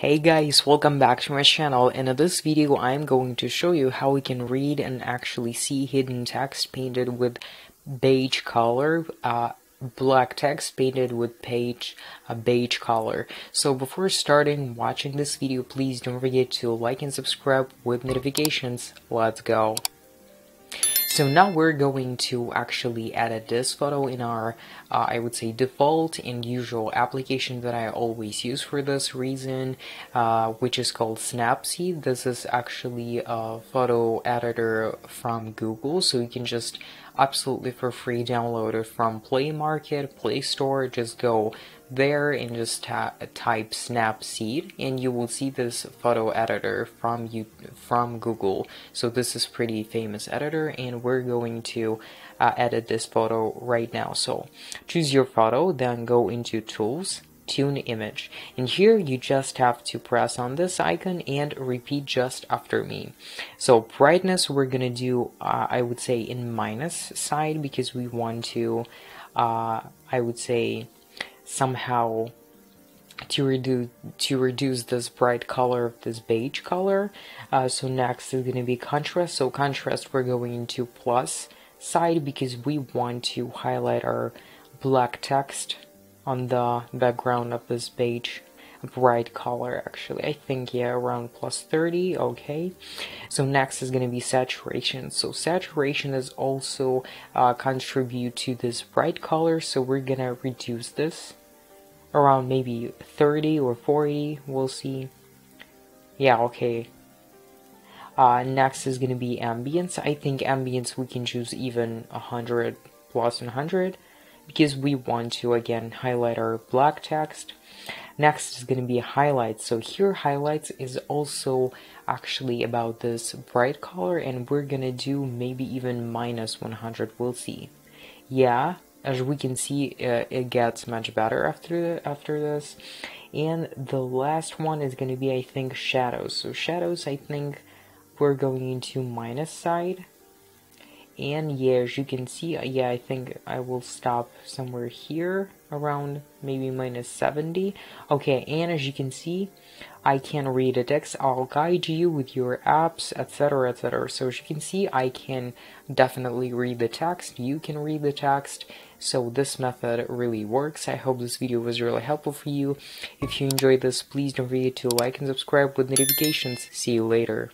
Hey guys, welcome back to my channel and in this video I'm going to show you how we can read and actually see hidden text painted with beige color, uh, black text painted with page, uh, beige color. So before starting watching this video, please don't forget to like and subscribe with notifications. Let's go. So now we're going to actually edit this photo in our, uh, I would say, default and usual application that I always use for this reason, uh, which is called Snapseed. This is actually a photo editor from Google, so you can just absolutely for free download it from Play Market, Play Store. Just go there and just type Snapseed, and you will see this photo editor from you from Google. So this is pretty famous editor, and we're going to uh, edit this photo right now. So choose your photo, then go into Tools, Tune Image. And here you just have to press on this icon and repeat just after me. So brightness we're gonna do, uh, I would say in minus side because we want to, uh, I would say somehow to reduce to reduce this bright color of this beige color. Uh, so next is going to be contrast. So contrast we're going into plus side because we want to highlight our black text on the background of this beige bright color actually. I think yeah around plus 30 okay. So next is to be saturation. So saturation is also uh, contribute to this bright color so we're gonna reduce this around maybe 30 or 40 we'll see. Yeah okay. Uh, next is to be ambience. I think ambience we can choose even 100 plus 100 because we want to again highlight our black text. Next is going to be highlights. So here highlights is also actually about this bright color and we're gonna do maybe even minus 100 we'll see. Yeah as we can see uh, it gets much better after after this. And the last one is going to be I think shadows. So shadows I think we're going into minus side and yeah as you can see uh, yeah I think I will stop somewhere here around maybe minus 70 okay and as you can see I can read the text I'll guide you with your apps etc etc so as you can see I can definitely read the text you can read the text. So this method really works. I hope this video was really helpful for you. If you enjoyed this please don't forget to like and subscribe with notifications. See you later